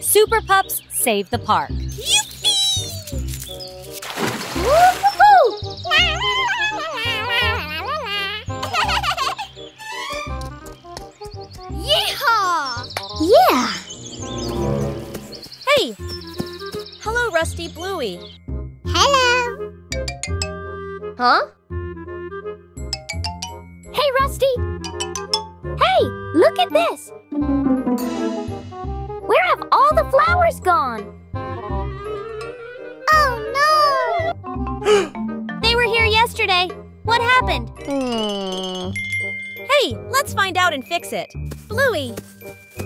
Super Pups save the park. Yeehaw! Yeah! Hey! Hello, Rusty Bluey. Hello! Huh? Hey, Rusty! Hey, look at this! Where have all the flowers gone? Oh no! They were here yesterday. What happened? Hmm. Hey, let's find out and fix it. Bluey,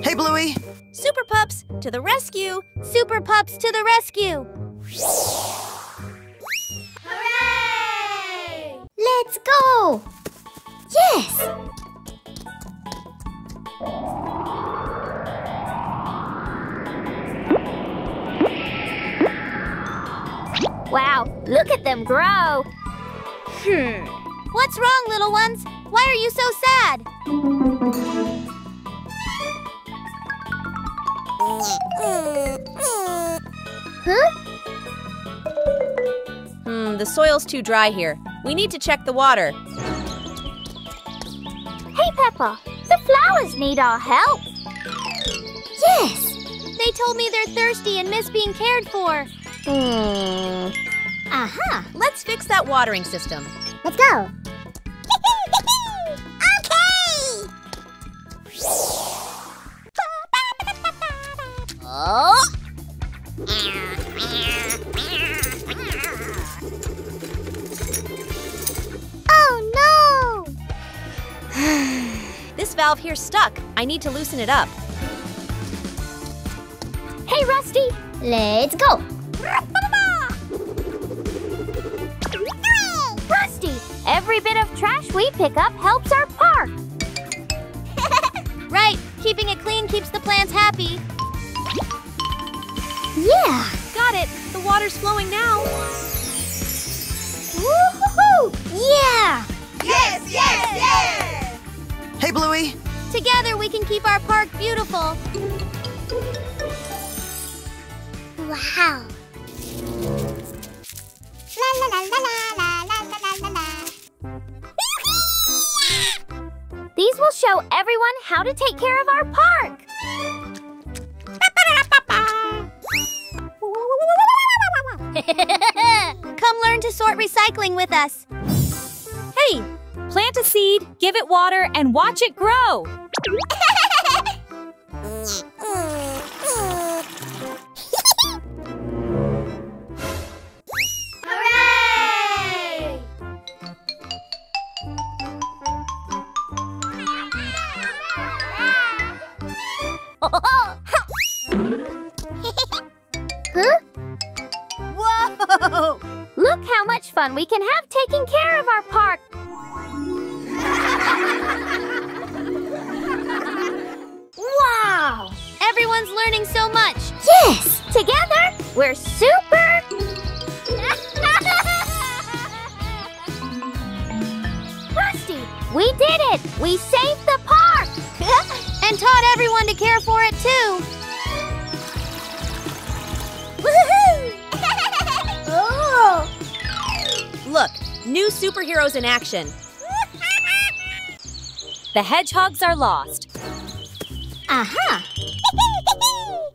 Hey, Bluey! Super Pups, to the rescue. Super Pups to the rescue! Hooray! Let's go! Yes! Wow, look at them grow! Hmm. What's wrong, little ones? Why are you so sad? Huh? Hmm, the soil's too dry here. We need to check the water. Hey, Peppa, the flowers need our help. Yes! They told me they're thirsty and miss being cared for. Hmm. Aha! Let's fix that watering system. Let's go! Oh! Oh no! This valve here's stuck. I need to loosen it up. Hey, Rusty! Let's go! Rusty, every bit of trash we pick up helps our park. Right, keeping it clean keeps the plants happy. Yeah! Got it. The water's flowing now. Woohoo! Yeah! Yes, yes, yes! Hey, Bluey! Together we can keep our park beautiful. Wow! These will show everyone how to take care of our park. Come learn to sort recycling with us. Hey, plant a seed, give it water, and watch it grow. Fun we can have taking care of our park. Wow! Everyone's learning so much. Yes! Together, we're super. Rusty, we did it! We saved the park! and taught everyone to care for it too. New superheroes in action. The hedgehogs are lost. Aha!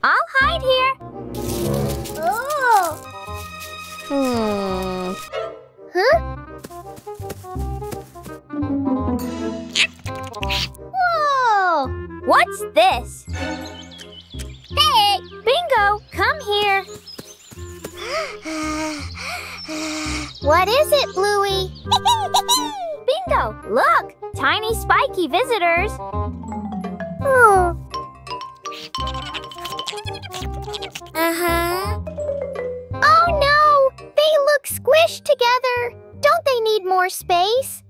I'll hide here. Oh! Hmm. Huh? Whoa! What's this? Hey! Bingo, come here. What is it, Bluey? Bingo, look! Tiny spiky visitors. Oh. Uh-huh. Oh no! They look squished together. Don't they need more space?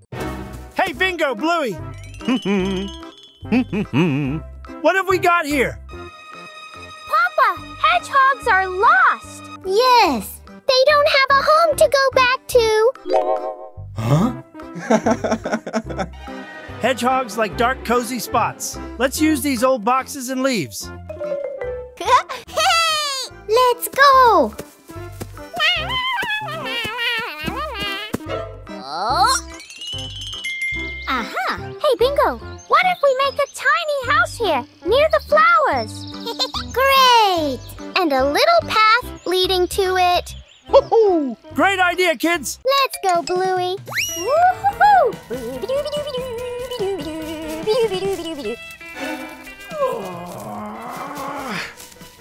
Hey, Bingo, Bluey! what have we got here? Papa, hedgehogs are lost. Yes. They don't have a home to go back to. Huh? Hedgehogs like dark, cozy spots. Let's use these old boxes and leaves. Hey! Let's go! Idea, kids! Let's go, Bluey!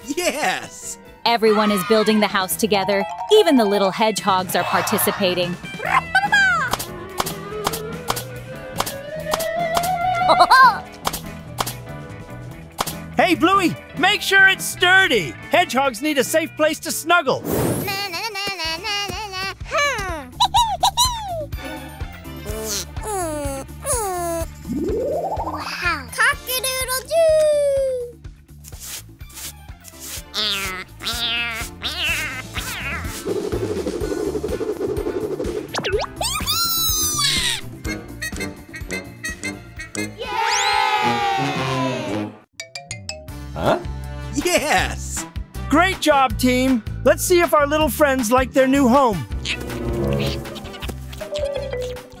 Yes! Everyone is building the house together. Even the little hedgehogs are participating. Hey, Bluey, make sure it's sturdy. Hedgehogs need a safe place to snuggle. Team. Let's see if our little friends like their new home.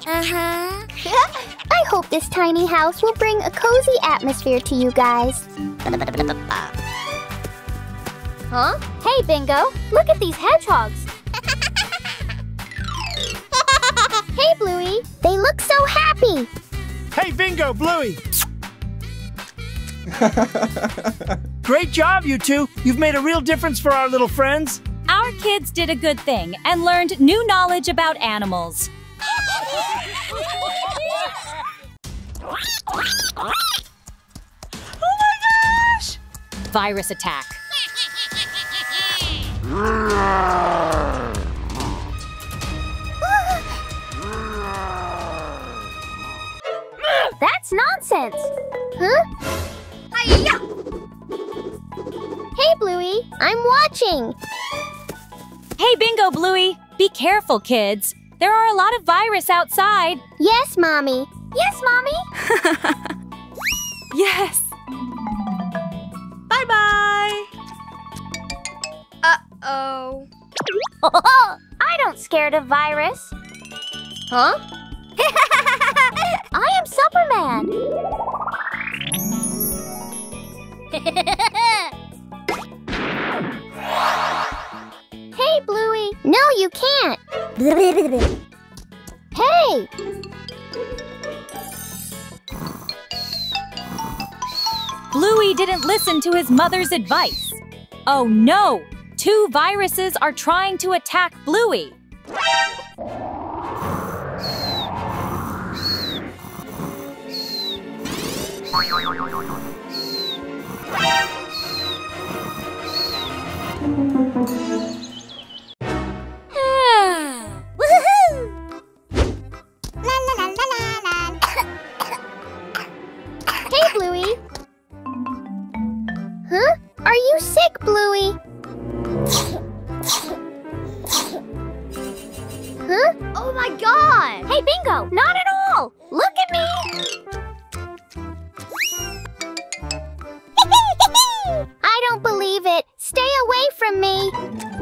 Uh-huh. I hope this tiny house will bring a cozy atmosphere to you guys. Huh? Hey, Bingo, look at these hedgehogs. hey, Bluey, they look so happy. Hey, Bingo, Bluey. Great job, you two. You've made a real difference for our little friends. Our kids did a good thing and learned new knowledge about animals. Oh Virus attack. That's nonsense. Huh? Hey, Bluey, I'm watching. Hey, Bingo Bluey, be careful, kids. There are a lot of virus outside. Yes, Mommy. Yes, Mommy. Yes. Bye bye. Uh oh. I don't scared of virus. Huh? I am Superman. You can't. hey. Bluey didn't listen to his mother's advice. Oh no! Two viruses are trying to attack Bluey. From me!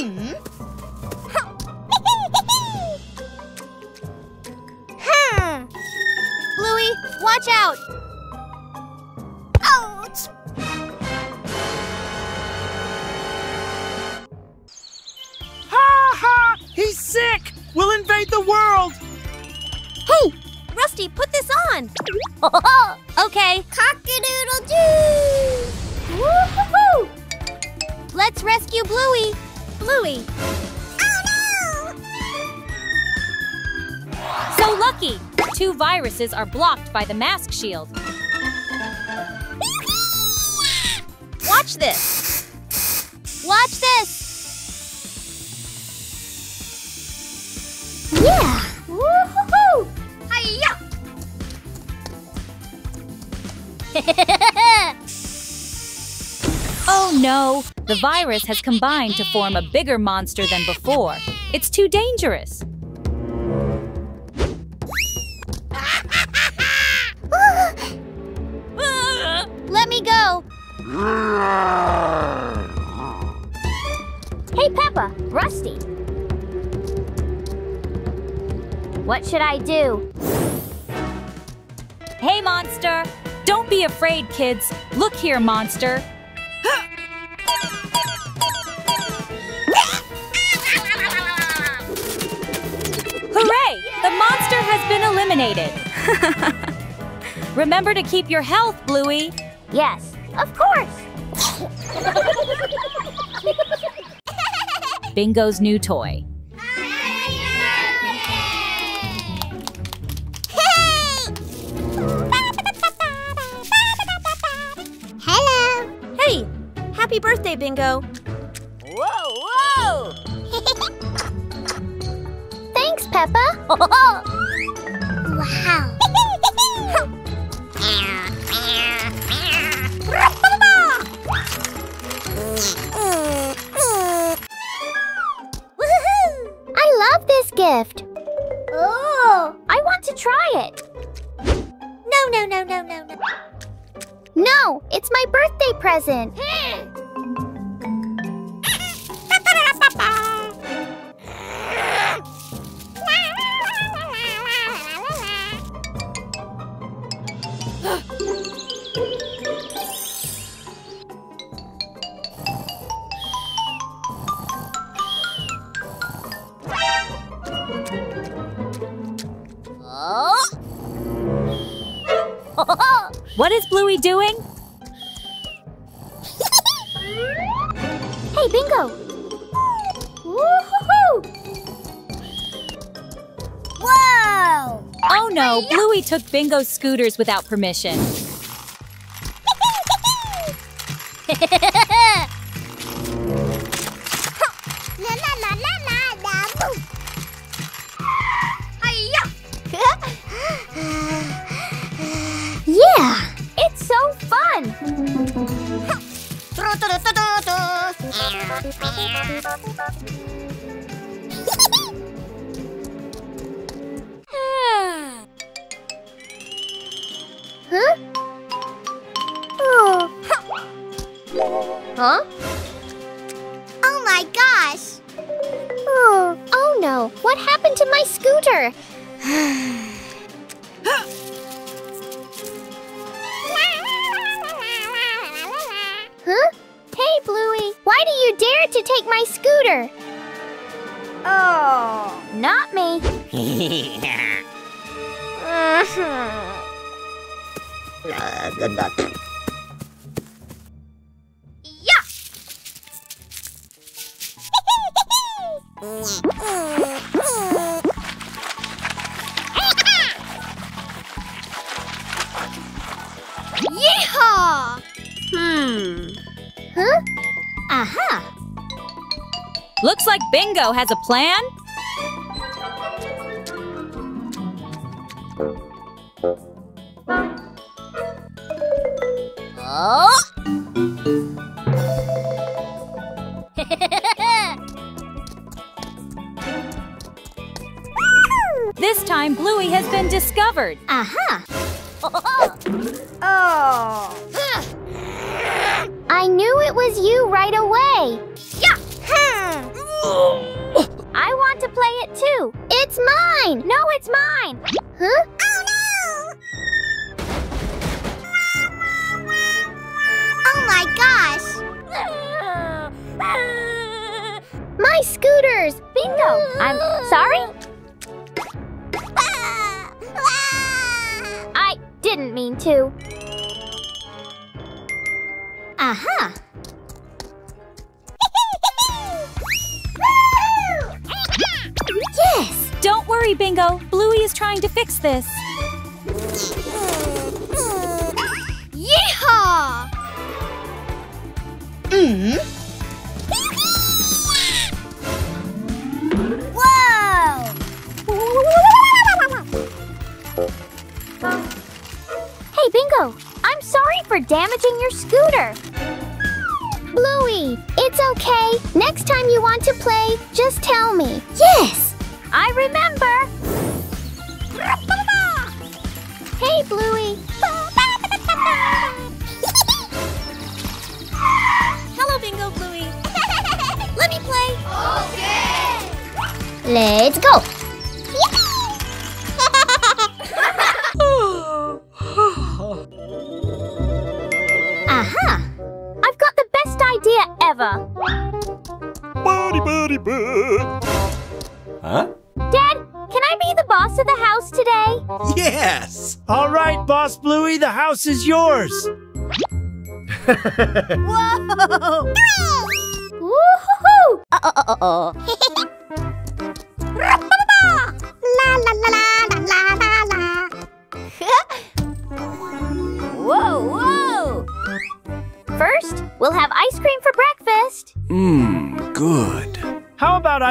Hmm. Are blocked by the mask shield. watch this. Watch this. Yeah! Woo-hoo-hoo! Oh no! The virus has combined to form a bigger monster than before. It's too dangerous. Hey, Peppa, Rusty. What should I do? Hey, monster! Don't be afraid, kids. Look here, monster. Hooray! The monster has been eliminated. Remember to keep your health, Bluey. Yes, of course. Bingo's new toy. Hello. Hey, happy birthday, Bingo. Whoa, whoa. Thanks, Peppa. wow. This gift. Oh. I want to try it. No, no, no, no, no, no. No, it's my birthday present. What is Bluey doing? Hey, Bingo. Woo-hoo-hoo. Whoa! Oh no, Bluey took Bingo's scooters without permission. To take my scooter? Oh, not me. Yeehaw! Uh, Bingo has a plan. Oh! This time, Bluey has been discovered. Uh-huh. Aha. Oh. I knew it was you right away. I want to play it too. It's mine! No, it's mine! Huh? Oh no! Oh my gosh! my scooters! Bingo! I'm sorry? I didn't mean to. Aha! Uh -huh. Yes! Don't worry, Bingo. Bluey is trying to fix this. Yeehaw! Mm. Whoa! Hey, Bingo! I'm sorry for damaging your scooter. Bluey, it's okay. Next time you want to play, just tell me. Yes! I remember. Hey, Bluey. Hello, Bingo Bluey. Let me play. Okay. Let's go! Buddy, buddy. Huh? Dad, can I be the boss of the house today? Yes. All right, Boss Bluey, the house is yours. Whoa! Woo-hoo-hoo! Uh-oh.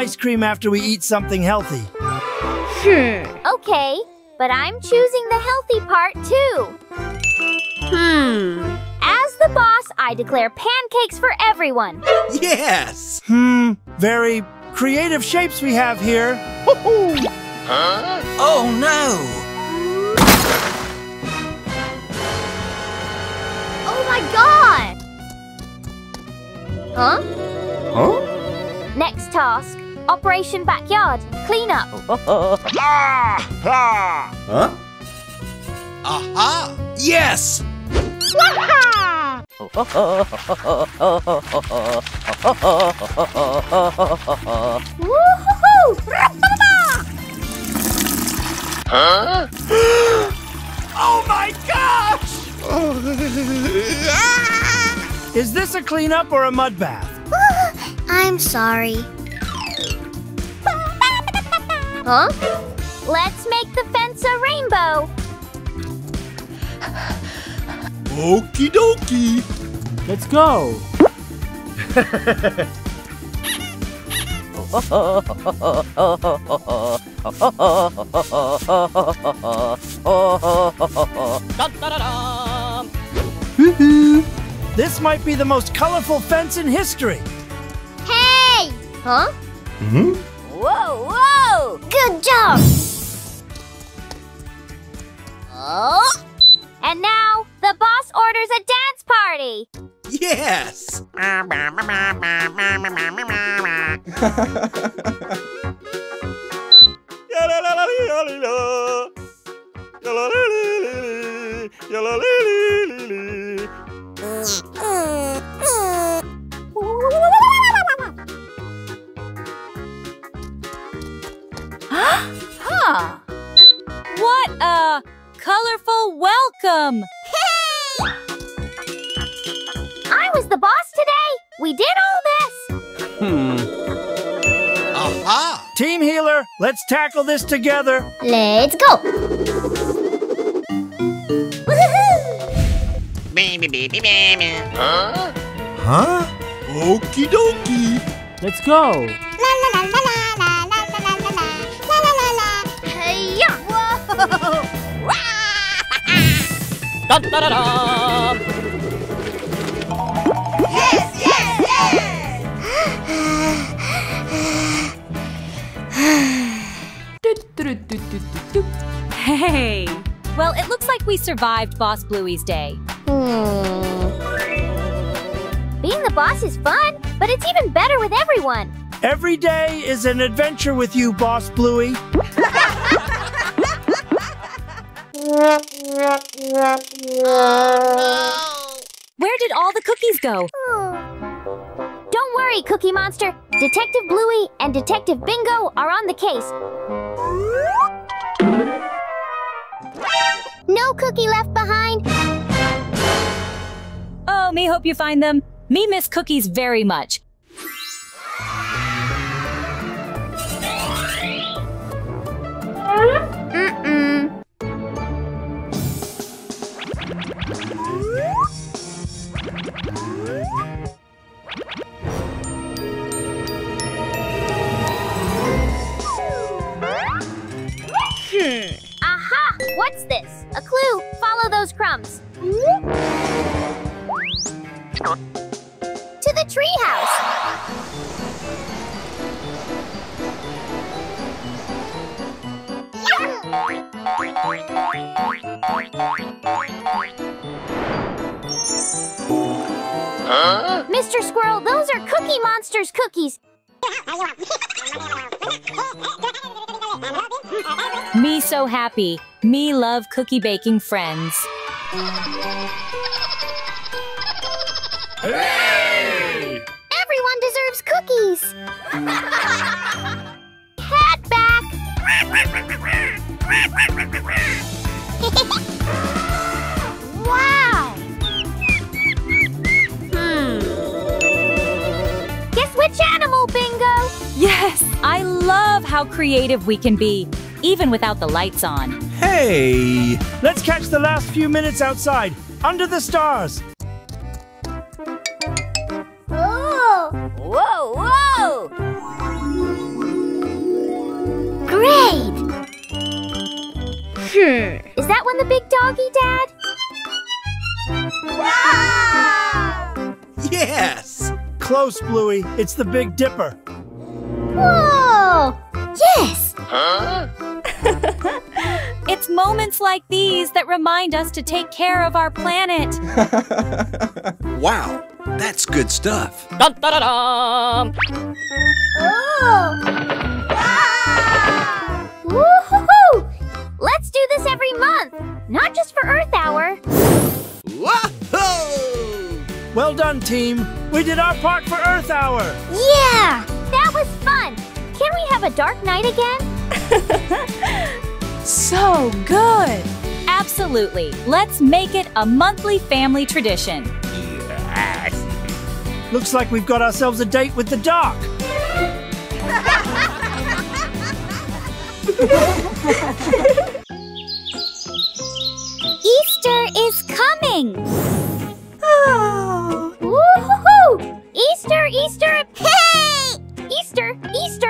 ice cream after we eat something healthy? Okay, but I'm choosing the healthy part too. Hmm. As the boss, I declare pancakes for everyone. Yes! Hmm, very creative shapes we have here. Oh no! Oh my god! Huh? Huh? Next task Operation Backyard Cleanup. Huh? Aha! Yes! Woo-hoo-hoo! Oh my gosh! Is this a cleanup or a mud bath? I'm sorry. Huh? Let's make the fence a rainbow. Okie dokie! Let's go. This might be the most colorful fence in history. Hey! Huh? Hmm? Whoa, whoa! Good job! Oh! And now, the boss orders a dance party. Yes! Colorful welcome! I was the boss today. We did all this. Hmm. Aha! Team Heeler, let's tackle this together. Let's go! Huh? Okie dokie! Let's go. Yes, yes, yes! Hey! Well, it looks like we survived Boss Bluey's day. Hmm. Being the boss is fun, but it's even better with everyone. Every day is an adventure with you, Boss Bluey. Where did all the cookies go? Don't worry, Cookie Monster. Detective Bluey and Detective Bingo are on the case. No no cookie left behind. Oh, me hope you find them. Me miss cookies very much. Hmm. Aha! What's this? A clue. Follow those crumbs. To the treehouse. Mr. Squirrel, those are Cookie Monster's cookies. Me so happy. Me love cookie baking friends. Everyone deserves cookies. Cat back. how creative we can be, even without the lights on. Hey! Let's catch the last few minutes outside, under the stars. Oh. Whoa, whoa! Great! Hmm. Is that one the big doggy, Dad? Yes. Close, Bluey. It's the Big Dipper. Whoa! Yes! It's moments like these that remind us to take care of our planet. Wow, that's good stuff. Dun, dun, Oh! Woo-hoo-hoo! Let's do this every month, not just for Earth Hour. Whoa! Well done, team. We did our part for Earth Hour. Yeah! That was fun! Can we have a dark night again? So good! Absolutely. Let's make it a monthly family tradition. Yes. Looks like we've got ourselves a date with the dark. Easter is coming! Oh. Woo-hoo-hoo! Easter, Easter! Hey! Easter, Easter!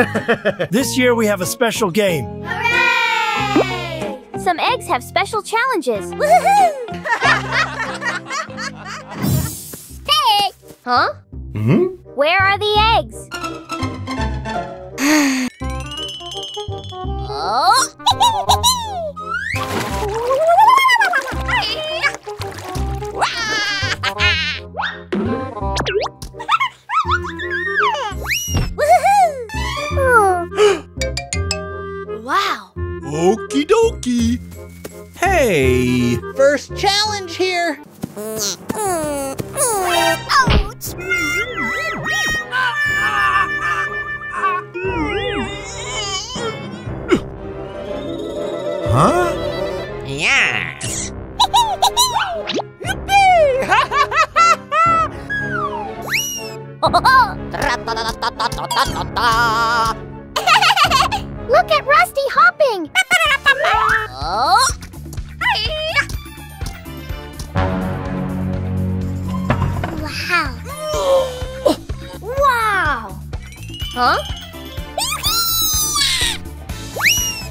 This year we have a special game. Hooray! Some eggs have special challenges. hey! Huh? Hmm? Where are the eggs? wow!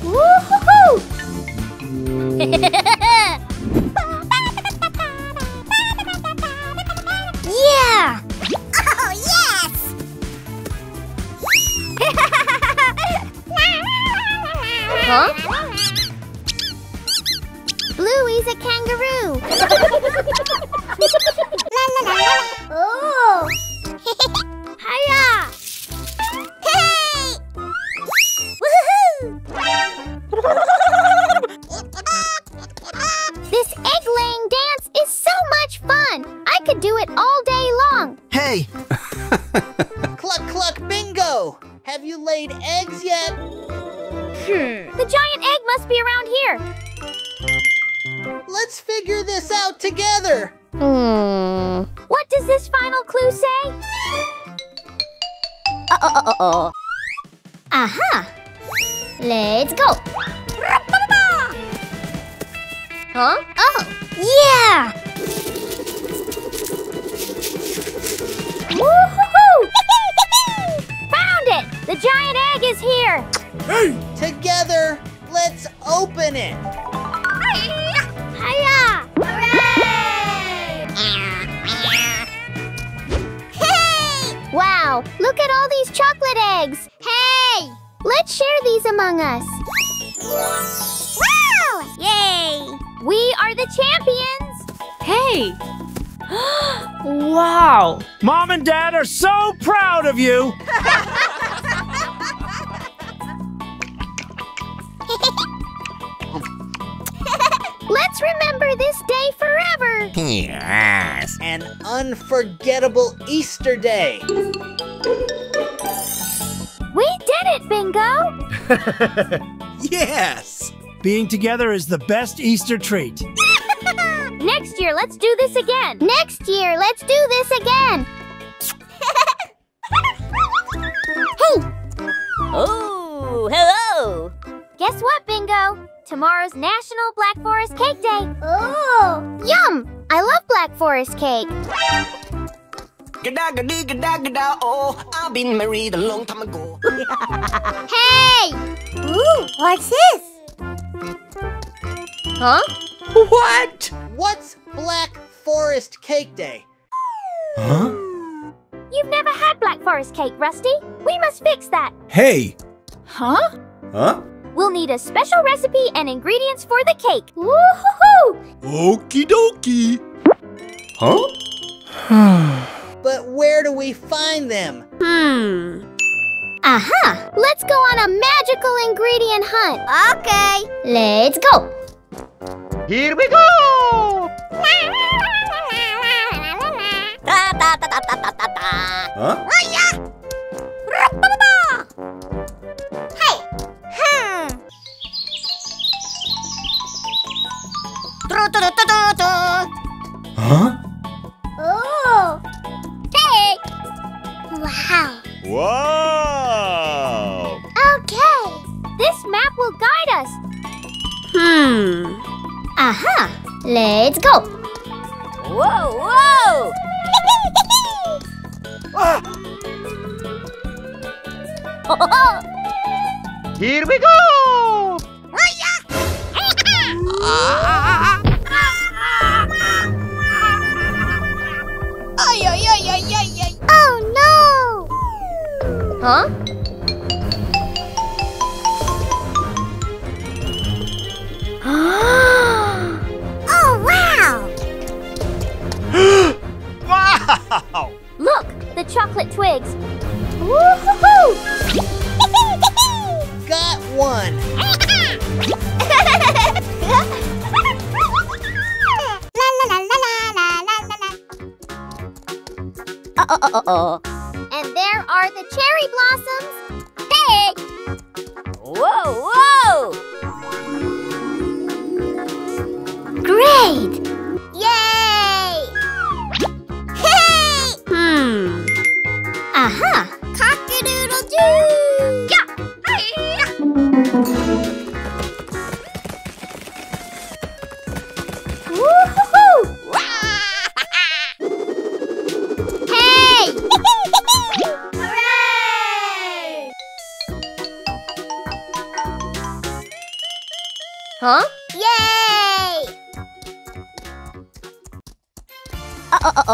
Woohoo! Uh-oh-oh-oh. Aha! Let's go! Huh? Oh! Yeah! Woohoo! Found it! The giant egg is here! Hey! Together, let's open it. Wow, look at all these chocolate eggs! Hey! Let's share these among us. Wow! Yay! We are the champions! Hey! wow! Mom and Dad are so proud of you. Let's remember this day forever! Yes. An unforgettable Easter day. We did it, Bingo! Yes. Being together is the best Easter treat. Next year, let's do this again! Next year, let's do this again! hey! Oh, hello. Guess what, Bingo? Tomorrow's National Black Forest Cake Day. Oh! Yum! I love Black Forest cake. Gada gada gada gada oh I've been married a long time ago Hey! Ooh, what's this? Huh? What? What's Black Forest Cake Day? Huh? You've never had Black Forest cake, Rusty. We must fix that. Hey. Huh? Huh? We'll need a special recipe and ingredients for the cake. Woo-hoo-hoo! Okie dokie. Huh? But where do we find them? Hmm. Aha! Let's go on a magical ingredient hunt. Okay. Let's go. Here we go! Ta ta ta ta ta ta ta ta. Huh? Let's go. Whoa, whoa. Here we go! Oh no! Huh? The chocolate twigs. Woo-hoo-hoo! Got one! Uh-oh. and there are the cherry blossoms. Hey! Whoa, whoa. Great!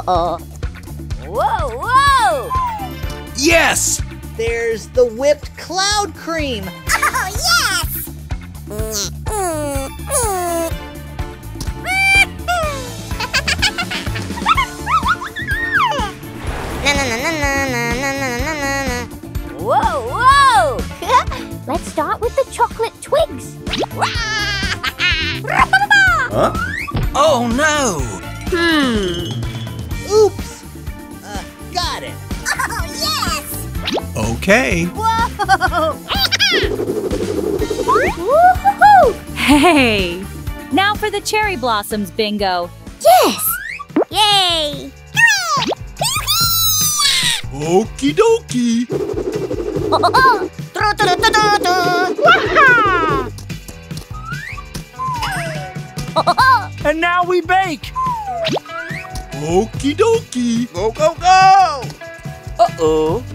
Uh-oh. Whoa, whoa. Yes. There's the whipped cloud cream. Oh, yes! Whoa, whoa. Let's start with the chocolate twigs. Huh? Oh no. Hmm. Okay. Whoa! Hey! Now for the cherry blossoms bingo. Yes! Yay! Okie dokie. And now we bake. Okie dokie. Go, go, go! Uh-oh.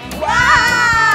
Wow!